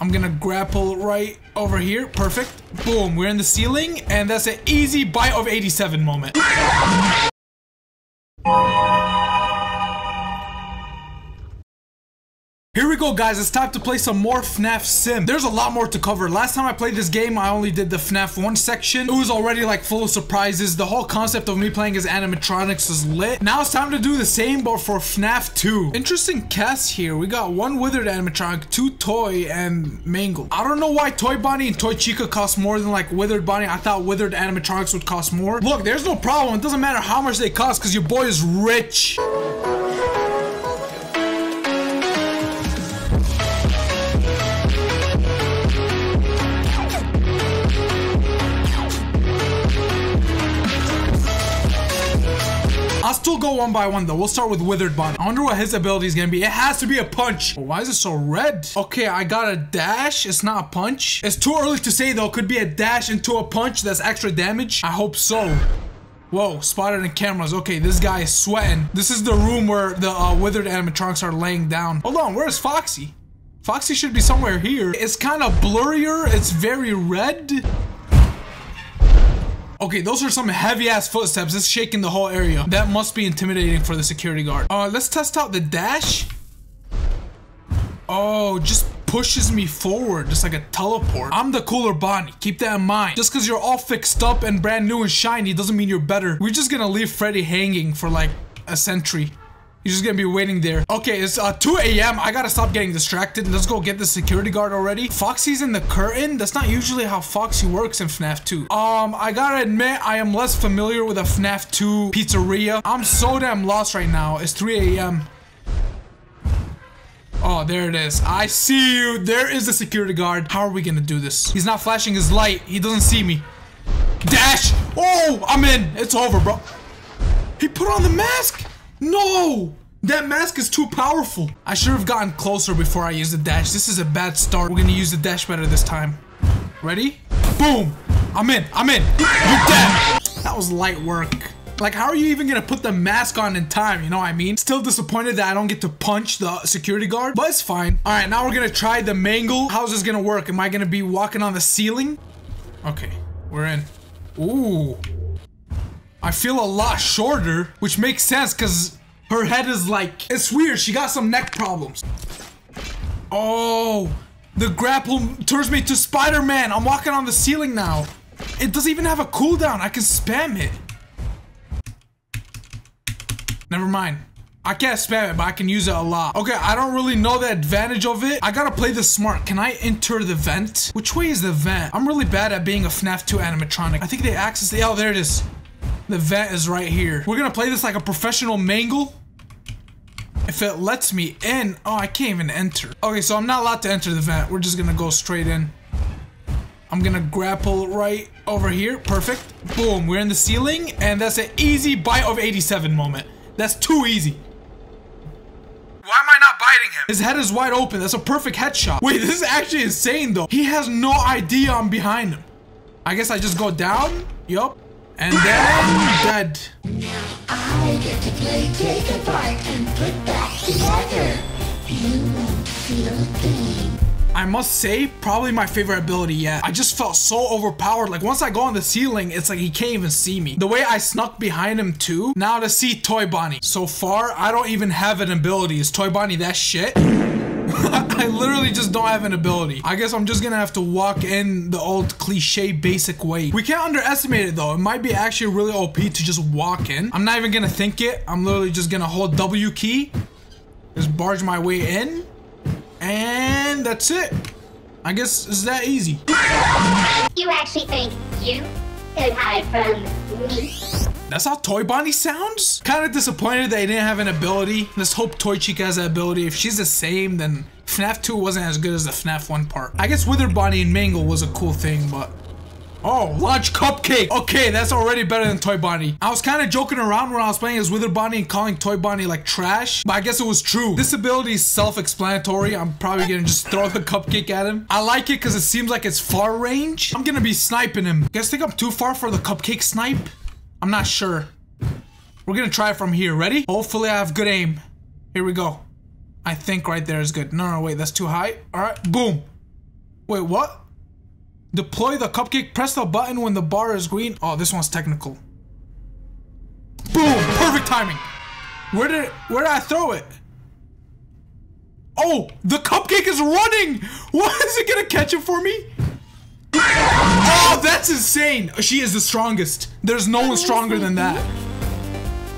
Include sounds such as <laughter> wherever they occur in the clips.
I'm gonna grapple right over here. Perfect. Boom, we're in the ceiling, and that's an easy bite of 87 moment. Here we go guys, it's time to play some more FNAF Sim. There's a lot more to cover. Last time I played this game, I only did the FNAF 1 section. It was already like full of surprises. The whole concept of me playing as animatronics is lit. Now it's time to do the same but for FNAF 2. Interesting cast here. We got one withered animatronic, two toy, and Mangle. I don't know why Toy Bonnie and Toy Chica cost more than like withered Bonnie. I thought withered animatronics would cost more. Look, there's no problem. It doesn't matter how much they cost because your boy is rich. Still go one by one though. We'll start with Withered Bonnie. I wonder what his ability is gonna be. It has to be a punch. Why is it so red? Okay, I got a dash. It's not a punch. It's too early to say though. Could be a dash into a punch that's extra damage. I hope so. Whoa, spotted in cameras. Okay, this guy is sweating. This is the room where the uh, withered animatronics are laying down. Hold on, where's Foxy? Foxy should be somewhere here. It's kind of blurrier. It's very red. Okay, those are some heavy ass footsteps. It's shaking the whole area. That must be intimidating for the security guard. Uh, let's test out the dash. Oh, just pushes me forward, just like a teleport. I'm the cooler Bonnie. Keep that in mind. Just because you're all fixed up and brand new and shiny doesn't mean you're better. We're just gonna leave Freddy hanging for like a century. He's just gonna be waiting there. Okay, it's uh, 2 a.m. I gotta stop getting distracted. Let's go get the security guard already. Foxy's in the curtain. That's not usually how Foxy works in FNAF 2. Um, I gotta admit, I am less familiar with a FNAF 2 pizzeria. I'm so damn lost right now. It's 3 a.m. Oh, there it is. I see you. There is the security guard. How are we gonna do this? He's not flashing his light. He doesn't see me. Dash! Oh, I'm in. It's over, bro. He put on the mask. No! That mask is too powerful. I should have gotten closer before I used the dash. This is a bad start. We're gonna use the dash better this time. Ready? Boom! I'm in. I'm in. You're dead. That was light work. Like, how are you even gonna put the mask on in time? You know what I mean? Still disappointed that I don't get to punch the security guard, but it's fine. All right, now we're gonna try the mangle. How's this gonna work? Am I gonna be walking on the ceiling? Okay, we're in. Ooh. I feel a lot shorter, which makes sense because her head is like, it's weird. She got some neck problems. Oh, the grapple turns me to Spider-Man. I'm walking on the ceiling now. It doesn't even have a cooldown. I can spam it. Never mind. I can't spam it, but I can use it a lot. Okay, I don't really know the advantage of it. I gotta play this smart. Can I enter the vent? Which way is the vent? I'm really bad at being a FNAF 2 animatronic. I think they access the- oh, there it is. The vent is right here. We're gonna play this like a professional mangle. If it lets me in, oh, I can't even enter. Okay, so I'm not allowed to enter the vent. We're just gonna go straight in. I'm gonna grapple right over here. Perfect. Boom, we're in the ceiling, and that's an easy bite of 87 moment. That's too easy. Why am I not biting him? His head is wide open. That's a perfect headshot. Wait, this is actually insane though. He has no idea I'm behind him. I guess I just go down. Yup. And then dead. I get to play take apart and put back together. You won't feel a thing. I must say, probably my favorite ability yet. I just felt so overpowered. Like once I go on the ceiling, it's like he can't even see me. The way I snuck behind him too. Now to see Toy Bonnie. So far, I don't even have an ability. Is Toy Bonnie that shit? <laughs> I literally just don't have an ability. I guess I'm just gonna have to walk in the old cliche basic way. We can't underestimate it though. It might be actually really OP to just walk in. I'm not even gonna think it. I'm literally just gonna hold W key. Just barge my way in. And that's it. I guess it's that easy. You actually think you could hide from me? That's how Toy Bonnie sounds? Kind of disappointed they didn't have an ability. Let's hope Toy Chica has that ability. If she's the same, then FNAF 2 wasn't as good as the FNAF 1 part. I guess Wither Bonnie and Mangle was a cool thing, but... Oh, launch cupcake! Okay, that's already better than Toy Bonnie. I was kind of joking around when I was playing as Wither Bonnie and calling Toy Bonnie like trash, but I guess it was true. This ability is self-explanatory. I'm probably gonna just throw the cupcake at him. I like it because it seems like it's far range. I'm gonna be sniping him. You guys think I'm too far for the cupcake snipe? I'm not sure. We're gonna try from here. Ready? Hopefully I have good aim. Here we go. I think right there is good. No, no, wait, that's too high. All right, boom. Wait, what? Deploy the cupcake, press the button when the bar is green. Oh, this one's technical. Boom! Perfect timing. Where did where did I throw it? Oh, the cupcake is running! <laughs> What is it gonna catch it for me? Oh, that's insane! She is the strongest. There's no one stronger than that.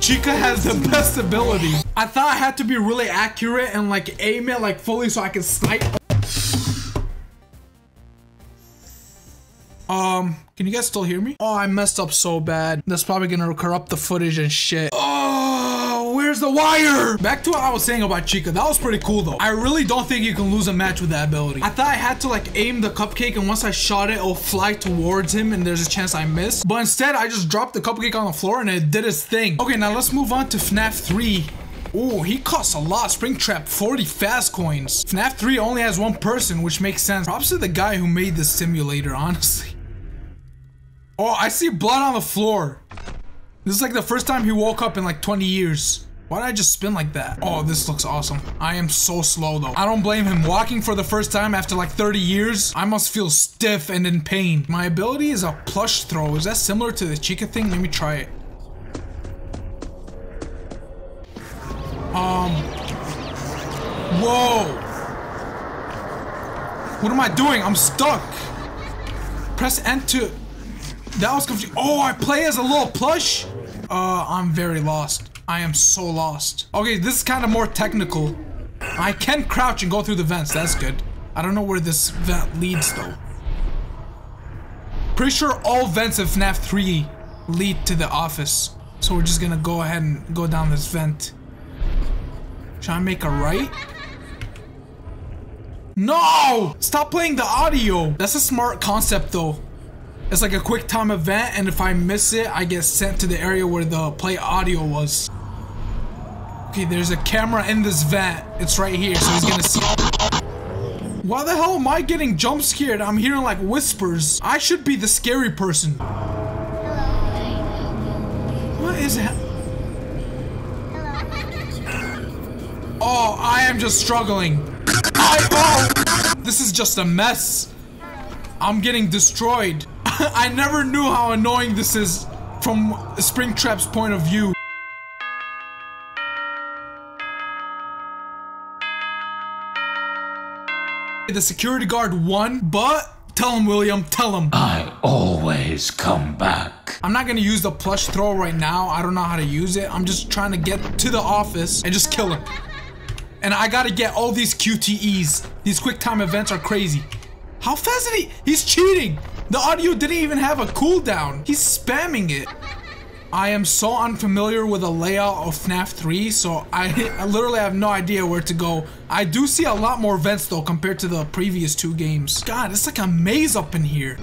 Chica has the best ability. I thought I had to be really accurate and like aim it like fully so I can snipe. Um, can you guys still hear me? Oh, I messed up so bad. That's probably gonna corrupt the footage and shit. Oh, where's the wire? Back to what I was saying about Chica. That was pretty cool though. I really don't think you can lose a match with that ability. I thought I had to like aim the cupcake and once I shot it, it'll fly towards him and there's a chance I miss. But instead, I just dropped the cupcake on the floor and it did its thing. Okay, now let's move on to FNAF 3. Oh, he costs a lot. Springtrap, 40 Faz coins. FNAF 3 only has one person, which makes sense. Props to the guy who made this simulator, <laughs> honestly. Oh, I see blood on the floor. This is like the first time he woke up in like 20 years. Why did I just spin like that? Oh, this looks awesome. I am so slow though. I don't blame him. Walking for the first time after like 30 years, I must feel stiff and in pain. My ability is a plush throw. Is that similar to the Chica thing? Let me try it. Um. Whoa. What am I doing? I'm stuck. Press enter. That was confusing. Oh, I play as a little plush? Uh, I'm very lost. I am so lost. Okay, this is kind of more technical. I can crouch and go through the vents. That's good. I don't know where this vent leads, though. Pretty sure all vents of FNAF 3 lead to the office. So we're just gonna go ahead and go down this vent. Should I make a right? No! Stop playing the audio! That's a smart concept, though. It's like a quick time event, and if I miss it, I get sent to the area where the play audio was. Okay, there's a camera in this vent. It's right here, so he's gonna see. Why the hell am I getting jump scared? I'm hearing like whispers. I should be the scary person. What is that? Oh, I am just struggling. I, oh, this is just a mess. I'm getting destroyed. <laughs> I never knew how annoying this is from Springtrap's point of view. The security guard won, but tell him, William, tell him. I always come back. I'm not gonna use the plush throw right now. I don't know how to use it. I'm just trying to get to the office and just kill him. And I gotta get all these QTEs. These quick time events are crazy. How fast did he? He's cheating. The audio didn't even have a cooldown. He's spamming it. I am so unfamiliar with the layout of FNAF 3, so I, <laughs> I literally have no idea where to go. I do see a lot more vents though compared to the previous two games. God, it's like a maze up in here.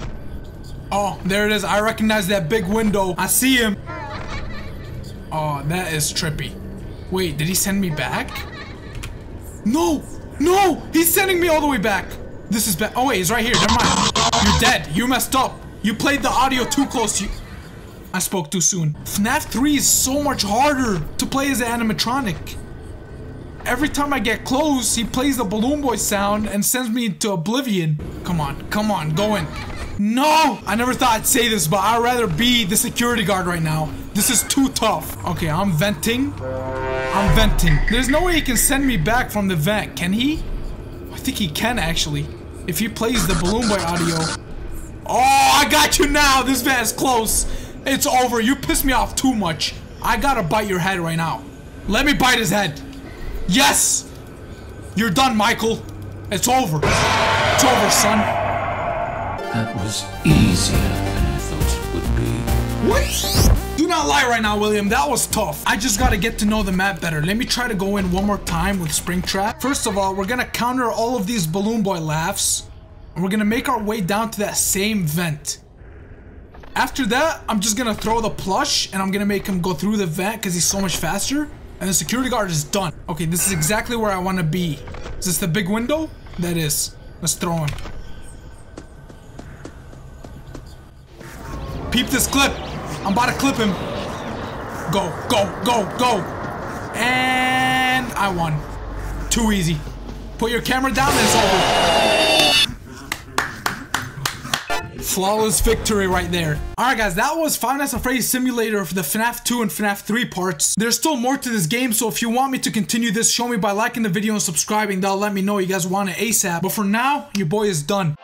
Oh, there it is. I recognize that big window. I see him. Oh, that is trippy. Wait, did he send me back? No! No! He's sending me all the way back! This is bad. Oh wait, he's right here. Never mind. Dead. You messed up. You played the audio too close. You I spoke too soon. FNAF 3 is so much harder to play as an animatronic. Every time I get close, he plays the Balloon Boy sound and sends me to oblivion. Come on, come on, go in. No! I never thought I'd say this, but I'd rather be the security guard right now. This is too tough. Okay, I'm venting. I'm venting. There's no way he can send me back from the vent, can he? I think he can actually. If he plays the Balloon Boy audio. Oh, I got you now. This vent is close. It's over. You pissed me off too much. I gotta bite your head right now. Let me bite his head. Yes! You're done, Michael. It's over. It's over, son. That was easier than I thought it would be. What? Do not lie right now, William. That was tough. I just gotta get to know the map better. Let me try to go in one more time with Springtrap. First of all, we're gonna counter all of these Balloon Boy laughs. And we're gonna make our way down to that same vent. After that, I'm just gonna throw the plush and I'm gonna make him go through the vent because he's so much faster. And the security guard is done. Okay, this is exactly where I want to be. Is this the big window? That is. Let's throw him. Peep this clip. I'm about to clip him. Go, go, go, go. And I won. Too easy. Put your camera down and it's over. Flawless victory right there. Alright guys, that was Nights at Freddy's Simulator for the FNAF 2 and FNAF 3 parts. There's still more to this game, so if you want me to continue this, show me by liking the video and subscribing. That'll let me know you guys want it ASAP. But for now, your boy is done.